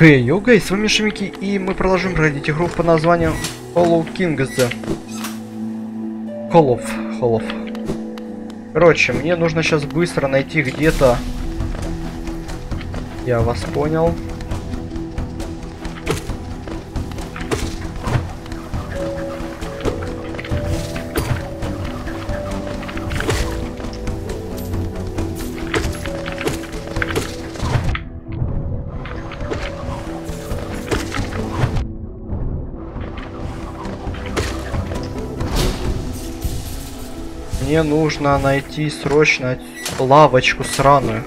Хей, йоу, гей, с вами Шамики, и мы продолжим проходить игру под названием Hollow Kings. Холов, Холов. Короче, мне нужно сейчас быстро найти где-то... Я вас понял. Мне нужно найти срочно лавочку сраную.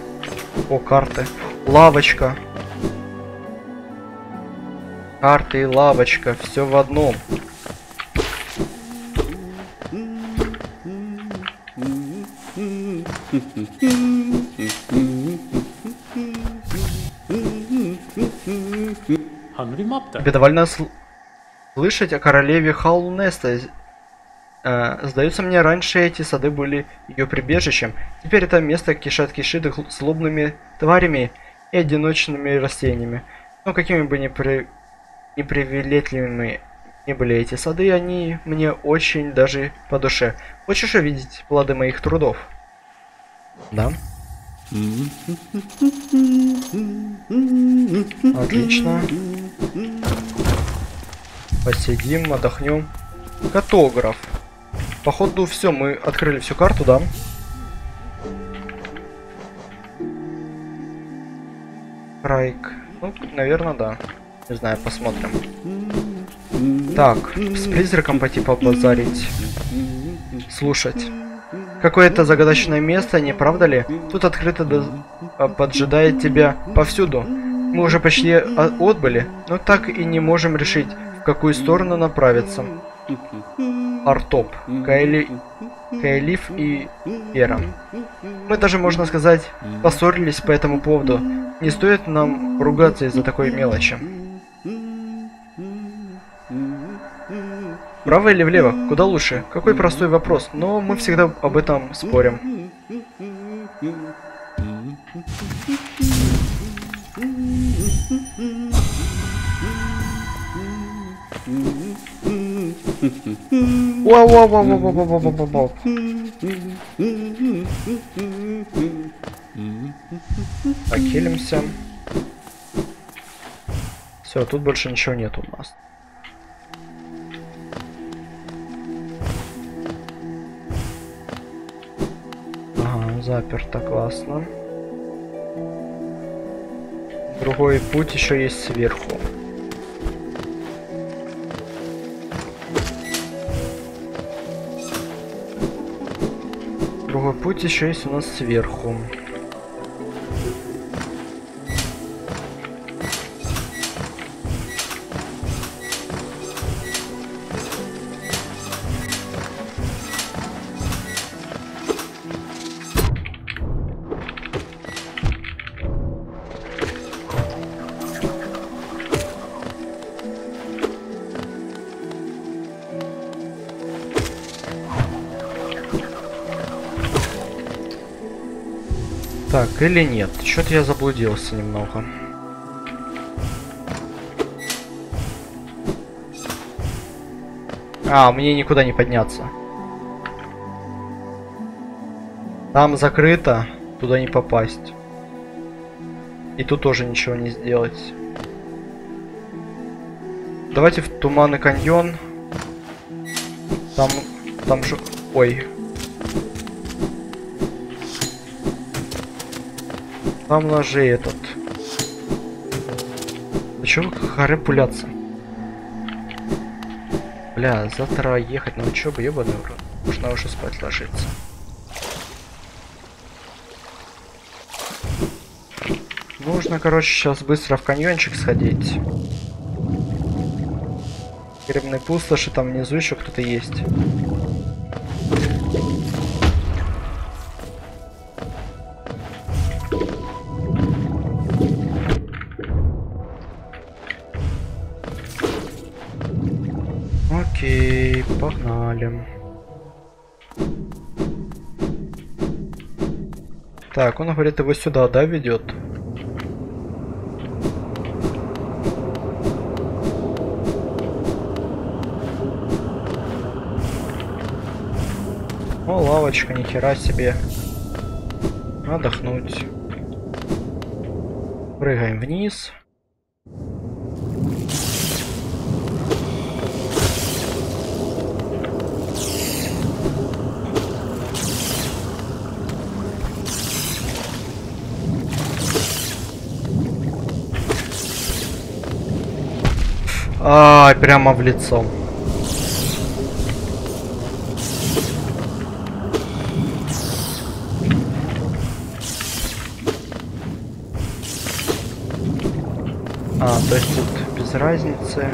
О, карты. Лавочка. Карты и лавочка. Все в одном. Тебе довольно сл слышать о королеве Хаулнеста. Э, сдается мне, раньше эти сады были ее прибежищем. Теперь это место кишат кишит злобными тварями и одиночными растениями. Но какими бы ни при... неприветливыми ни были эти сады, они мне очень даже по душе. Хочешь увидеть плоды моих трудов? Да. Отлично. Посидим, отдохнем. Катограф. Походу все, мы открыли всю карту, да? Райк. Ну, наверное, да. Не знаю, посмотрим. Так, с призраком пойти побазарить. Слушать. Какое-то загадочное место, не правда ли? Тут открыто до... А, поджидает тебя повсюду. Мы уже почти отбыли, но так и не можем решить, в какую сторону направиться. Артоп, Кайли, Кайлиф и Вера. Мы даже, можно сказать, поссорились по этому поводу. Не стоит нам ругаться из-за такой мелочи. Право или влево? Куда лучше? Какой простой вопрос, но мы всегда об этом спорим. Вау, вау, вау, вау, вау, вау, вау, вау. Похилимся. Все, тут больше ничего нет у нас. Ага, заперто, классно. Другой путь еще есть сверху. Другой путь еще есть у нас сверху. Или нет? Что-то я заблудился немного. А, мне никуда не подняться. Там закрыто, туда не попасть. И тут тоже ничего не сделать. Давайте в туманный каньон. Там, там же... Ой, Там ножи этот. Чё хоры пуляться? Бля, завтра ехать на учебу, ебаный урод. Нужно уже спать ложиться. Нужно, короче, сейчас быстро в каньончик сходить. Гребные пустоши, там внизу еще кто-то есть. Окей, погнали. Так, он говорит, его сюда, да, ведет? О, лавочка, нихера себе. Отдохнуть. Прыгаем вниз. А, прямо в лицо. А, то есть тут без разницы.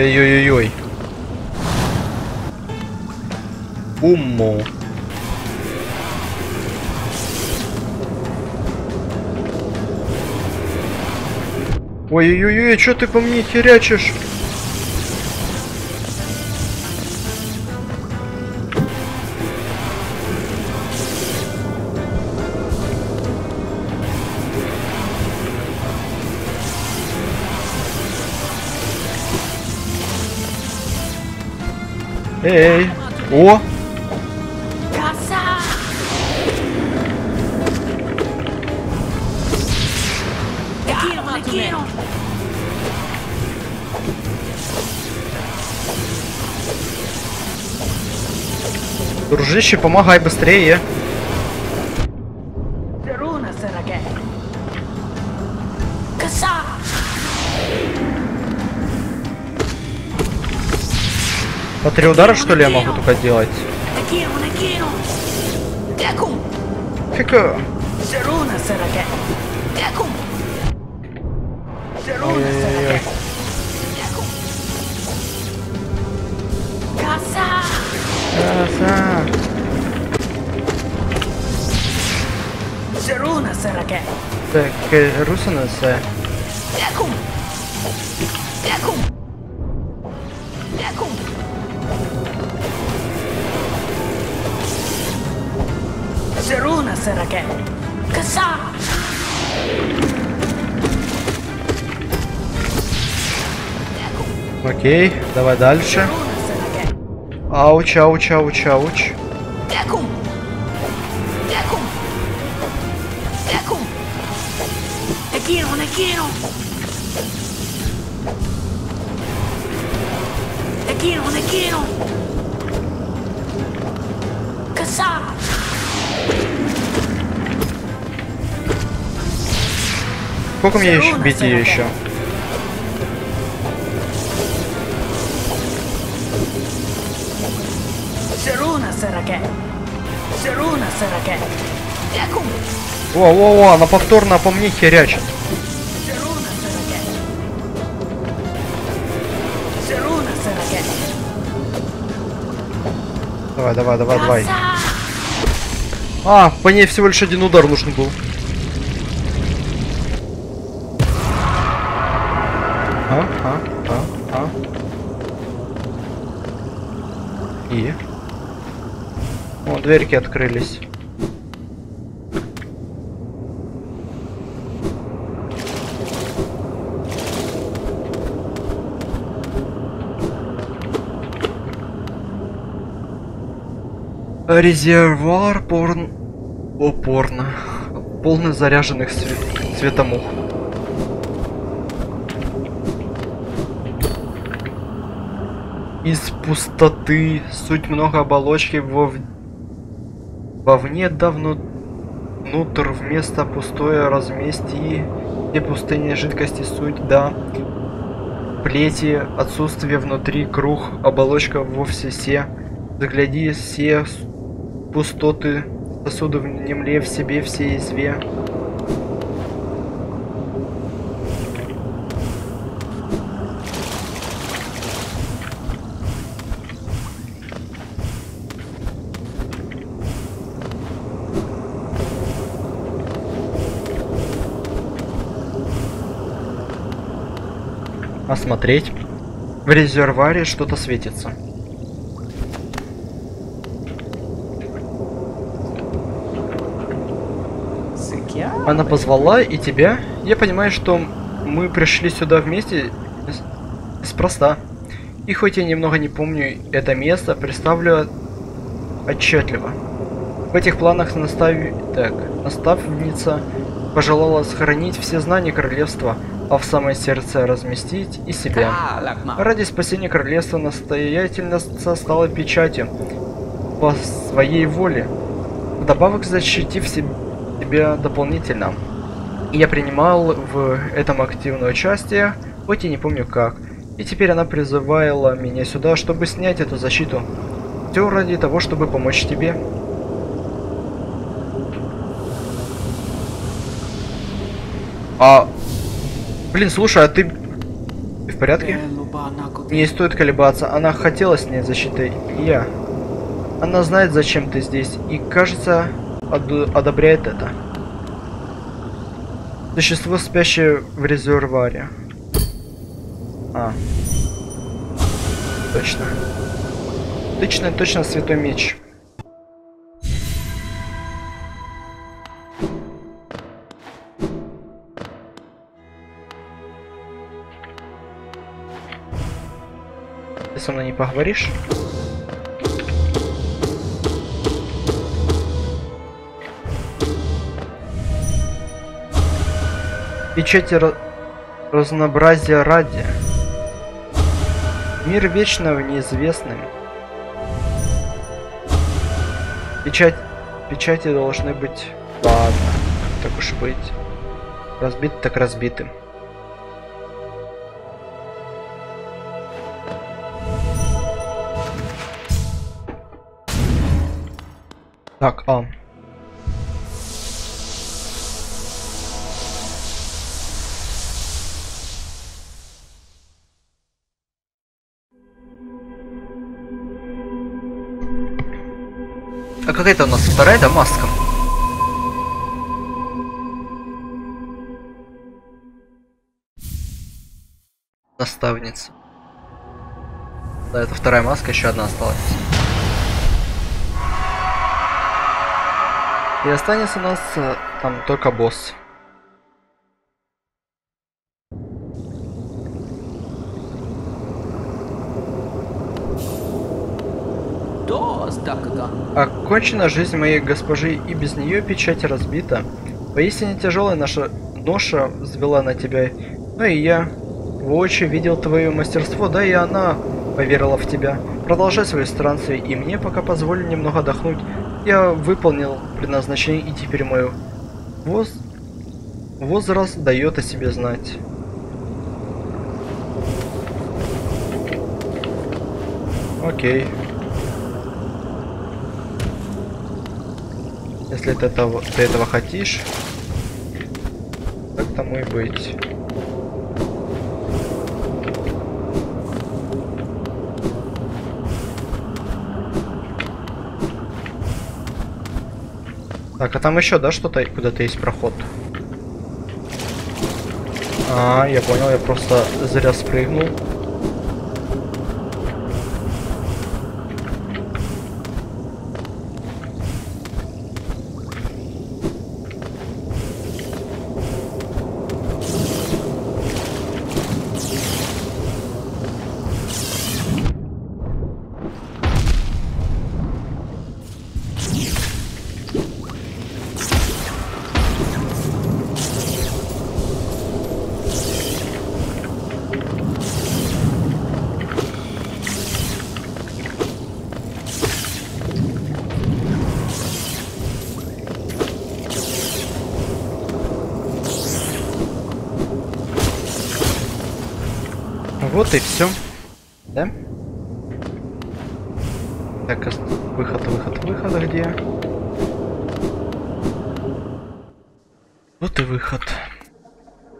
Ой-ой-ой-ой. Уму. Ой-ой-ой, что ты по мне херячишь? Эй, о, дружище, помогай быстрее. По три удара, что ли, я могу только делать? Te quiero, te quiero. Tekum! Фика. Será que? Casa! Окей, давай дальше. Ауч, ауч, ауч, ауч. Te quiero, te quiero. Te Сколько мне еще бить ее еще? Во, во, во, она повторно по мне херячит. Давай, давай, давай, давай. А, по ней всего лишь один удар нужен был. А, а, а, а. И? О, дверьки открылись. Резервуар порн... Опорно. Полный заряженных све- светомух. Из пустоты. Суть много оболочки вов... вовне давно внутрь вместо пустое разместие где пустыни жидкости суть да. Плети отсутствие внутри круг оболочка вовсе се. Загляди все пустоты сосуды в немле в себе все изве осмотреть В резервуаре что-то светится. Она позвала и тебя. Я понимаю, что мы пришли сюда вместе неспроста. И хоть я немного не помню это место, представлю отчетливо. В этих планах настав... так, наставница пожелала сохранить все знания королевства, а в самое сердце разместить и себя. Ради спасения королевства настоятельница стала печатью по своей воле, вдобавок защитив себя дополнительно. Я принимал в этом активное участие, хоть и не помню как. И теперь она призывала меня сюда, чтобы снять эту защиту. Все ради того, чтобы помочь тебе. А... Блин, слушай, а ты... Ты в порядке? Не стоит колебаться, она хотела снять защиту, и я. Она знает, зачем ты здесь, и, кажется, одобряет это. Существо, спящее в резервуаре. А. Точно. Точно, точно святой меч. Ты со мной не поговоришь? Печати разнообразия ради. Мир вечного неизвестным. Печать... Печати должны быть... Ладно, так уж быть. Разбиты так разбиты. Так, а... А какая-то у нас вторая, да, маска? Наставница. Да, это вторая маска, еще одна осталась. И останется у нас э, там только босс. Окончена жизнь моей госпожи, и без нее печать разбита. Поистине тяжелая наша ноша взвела на тебя, но и я воочию видел твое мастерство, да и она поверила в тебя. Продолжай свои странствия, и мне пока позволю немного отдохнуть. Я выполнил предназначение, и теперь мой воз... возраст дает о себе знать. Окей. Если ты этого, ты этого хотишь, так тому и быть. Так, а там еще, да, что-то куда-то есть проход? А, я понял, я просто зря спрыгнул.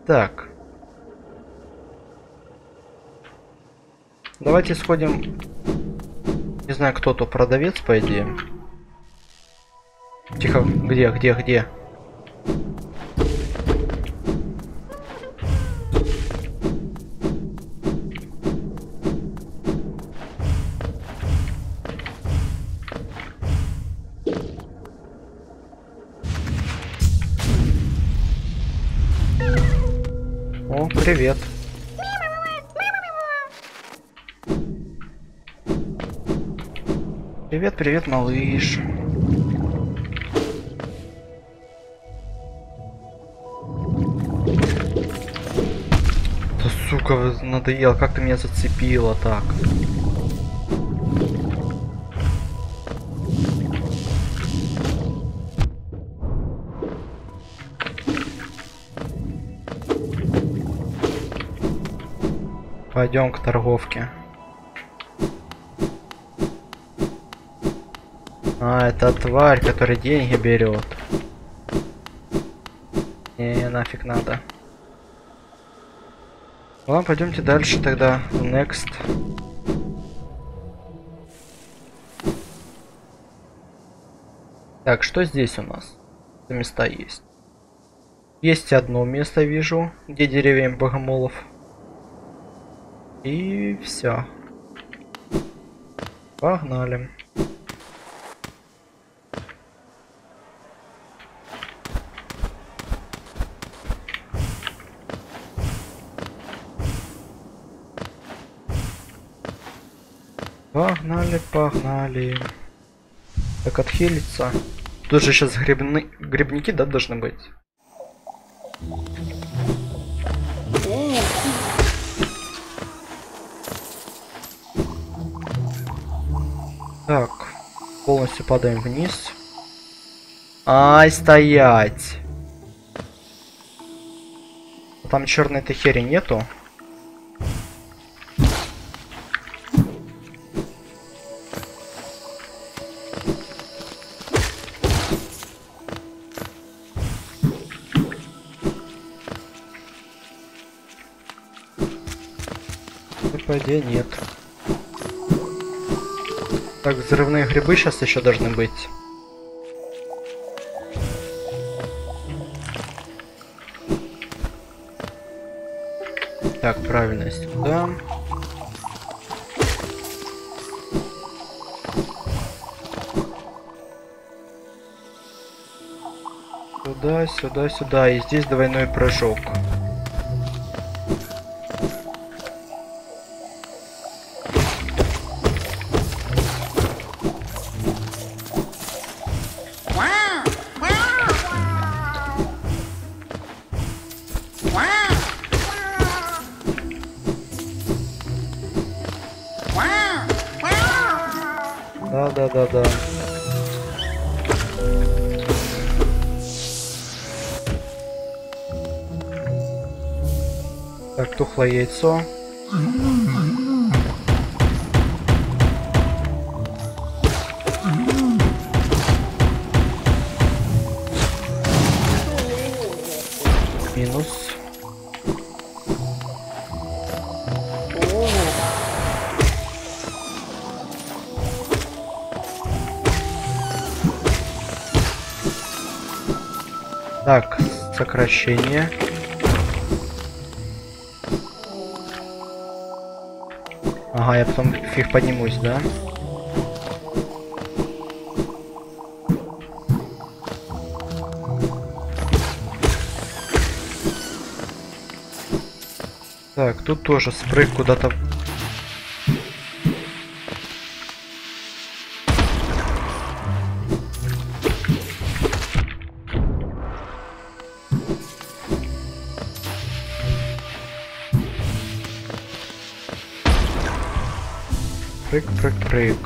Так. Давайте сходим. Не знаю, кто то продавец, по идее. Тихо, где, где, где? Привет. Привет, привет, малыш. Да сука, надоел, как ты меня зацепила так. Пойдем к торговке. А, это тварь, которая деньги берет. Не, нафиг надо. Ладно, пойдемте дальше тогда. Next. Так, что здесь у нас? Места есть. Есть одно место, вижу, где деревья богомолов. И все. Погнали. Погнали, погнали. Так отхилиться. Тут же сейчас грибны... грибники, да, должны быть? Так, полностью падаем вниз. Ай, стоять. Там черной хери нету. идее нет. Так, взрывные грибы сейчас еще должны быть. Так, правильно, сюда. Сюда, сюда, сюда. И здесь двойной прыжок. Да-да-да-да. Так, тухлое яйцо. Сокращение. Ага, я потом фиг поднимусь, да? Так, тут тоже спрыг куда-то Прыг.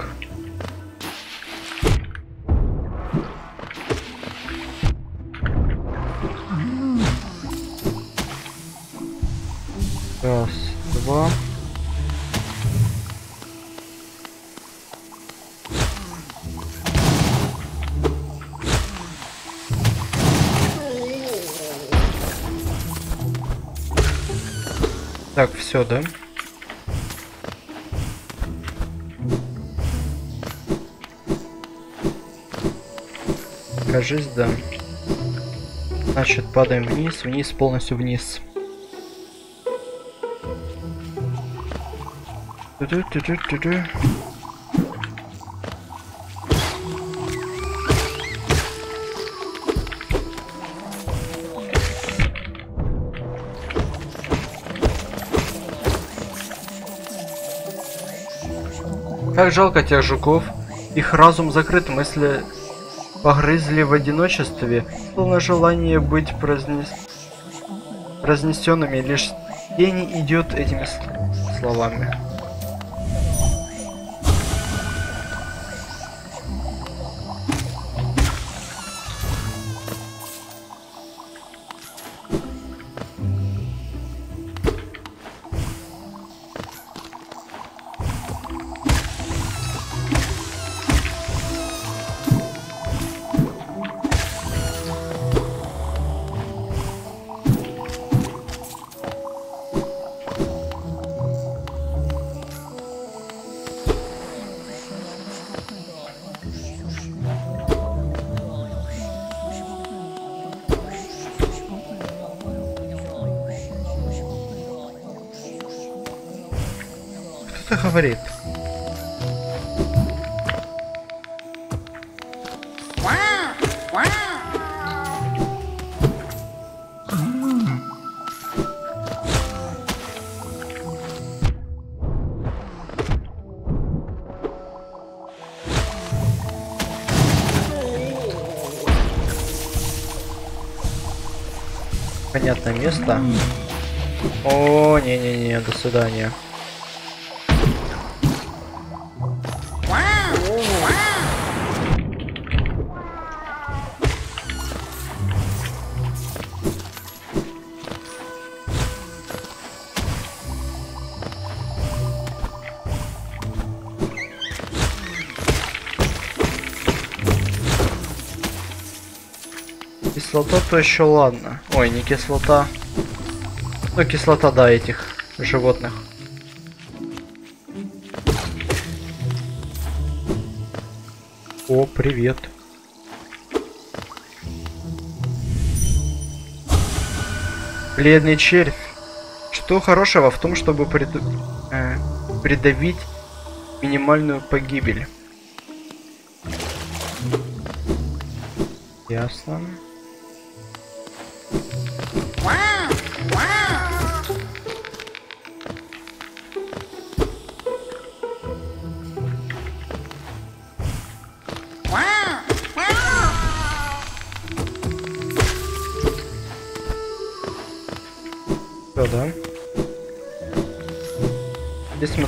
Раз, два. Так, все, да? Кажись, да. Значит, падаем вниз, вниз, полностью вниз. Ту -ту -ту -ту -ту -ту. Как жалко тех жуков. Их разум закрыт мысли погрызли в одиночестве, словно желание быть произнес... разнесенными лишь тени идет этими словами. Говорит. Место. О, не-не-не, до свидания. Кислота то еще ладно. Ой, не кислота. Ну, кислота, да, этих животных. О, привет. Бледный червь. Что хорошего в том, чтобы приду- э, придавить минимальную погибель? Ясно.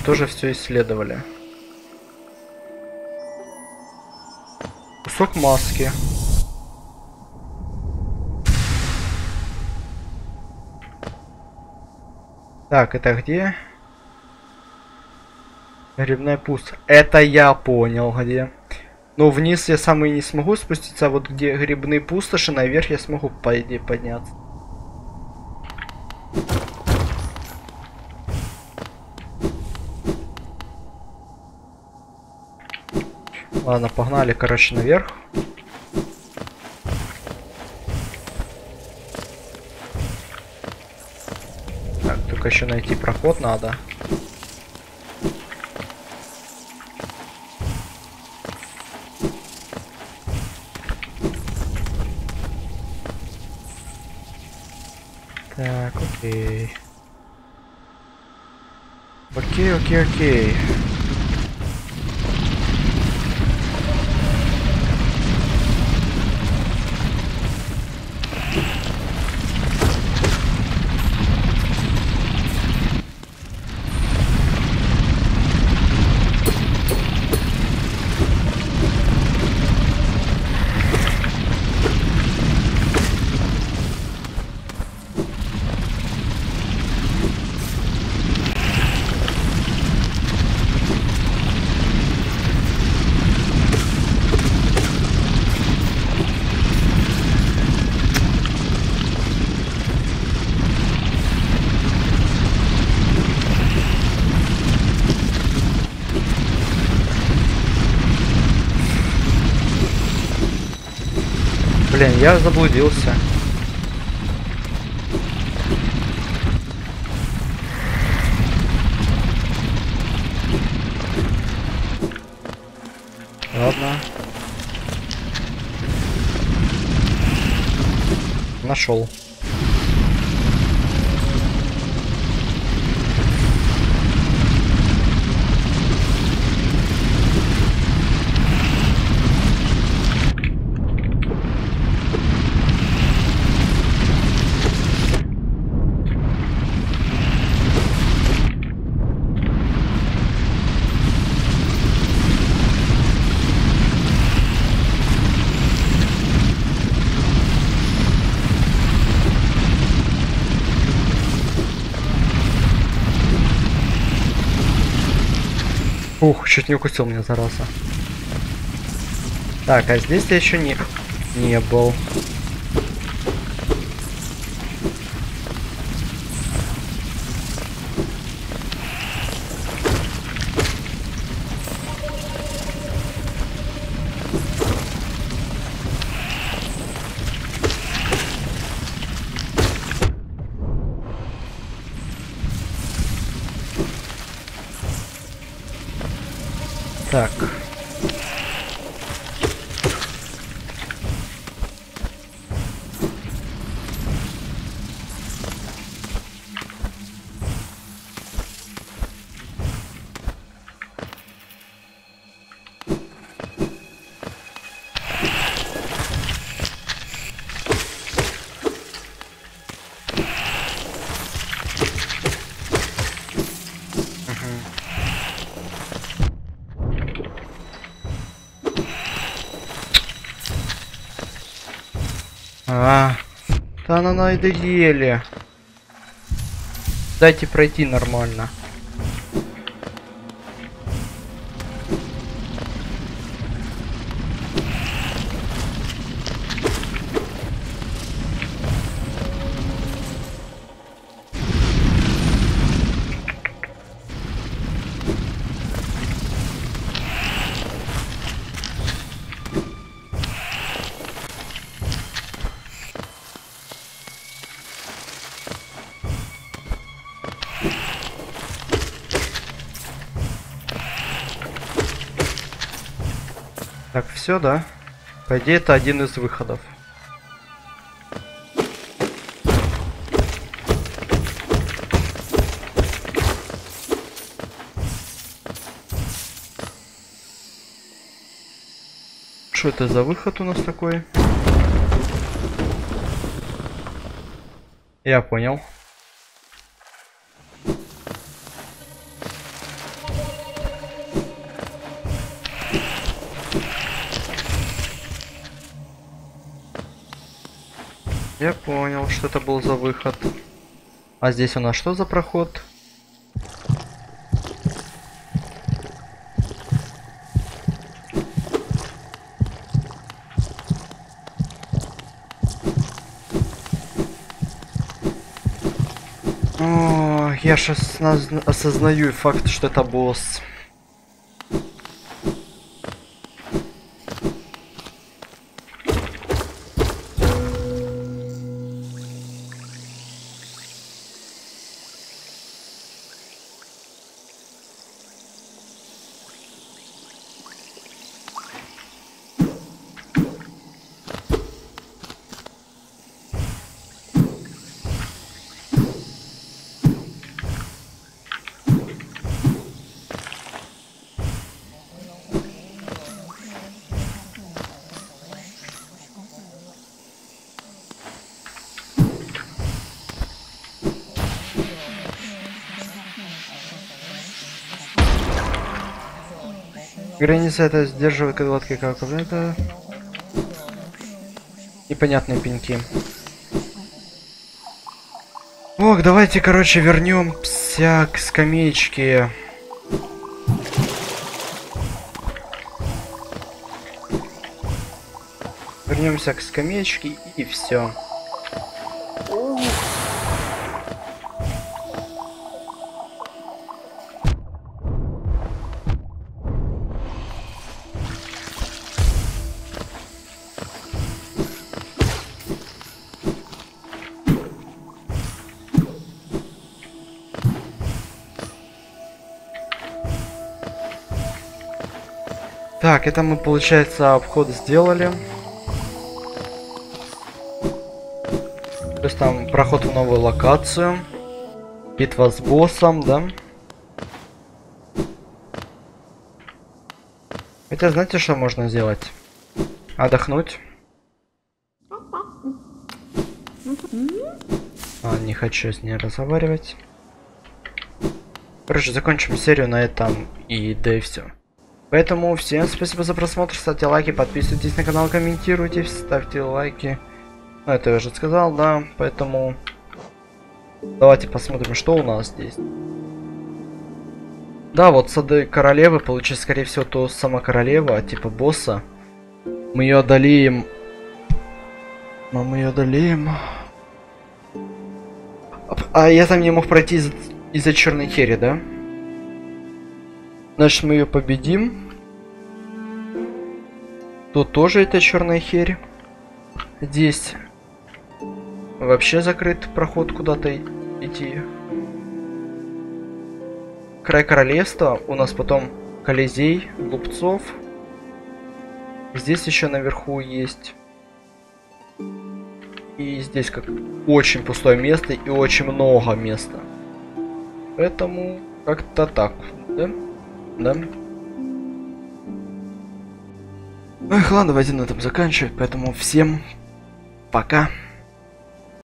Тоже все исследовали. Кусок маски. Так, это где? Грибная пустошь. Это я понял, где. Но вниз я сам и не смогу спуститься, а вот где грибные пустоши, наверх я смогу, по идее, подняться. Ладно, погнали, короче, наверх. Так, только еще найти проход надо. Так, окей. Окей, окей, окей. Блин, я заблудился. Ладно. Нашел. Ух, чуть не укусил меня, зараза. Так, а здесь я еще не, не был. А, да она надоели. Дайте пройти нормально. Все, да? По идее, это один из выходов. Что это за выход у нас такой? Я понял. Что это был за выход. А здесь у нас что за проход? О, я сейчас осознаю факт, что это босс. Граница это сдерживает кладки как это непонятные пеньки. Ох, давайте, короче, вернемся к скамеечке. Вернемся к скамеечке и все. Так, это мы, получается, обход сделали. Есть там проход в новую локацию. Битва с боссом, да? Хотя, знаете, что можно сделать? Отдохнуть. А, не хочу с ней разговаривать. Короче, закончим серию на этом и да и все. Поэтому всем спасибо за просмотр, ставьте лайки, подписывайтесь на канал, комментируйте, ставьте лайки. Ну, это я уже сказал, да, поэтому давайте посмотрим, что у нас здесь. Да, вот сады королевы, получится, скорее всего, то сама королева, типа босса. Мы ее одолеем. Но мы ее одолеем. А, я там не мог пройти из- из-за черной хери, да? Значит, мы ее победим. Тут тоже это черная херь. Здесь вообще закрыт проход куда-то идти. Край королевства. У нас потом Колизей, Лупцов. Здесь еще наверху есть. И здесь как очень пустое место и очень много места. Поэтому как-то так, да? Да. Эх, ладно, давайте на этом заканчивать. Поэтому всем пока.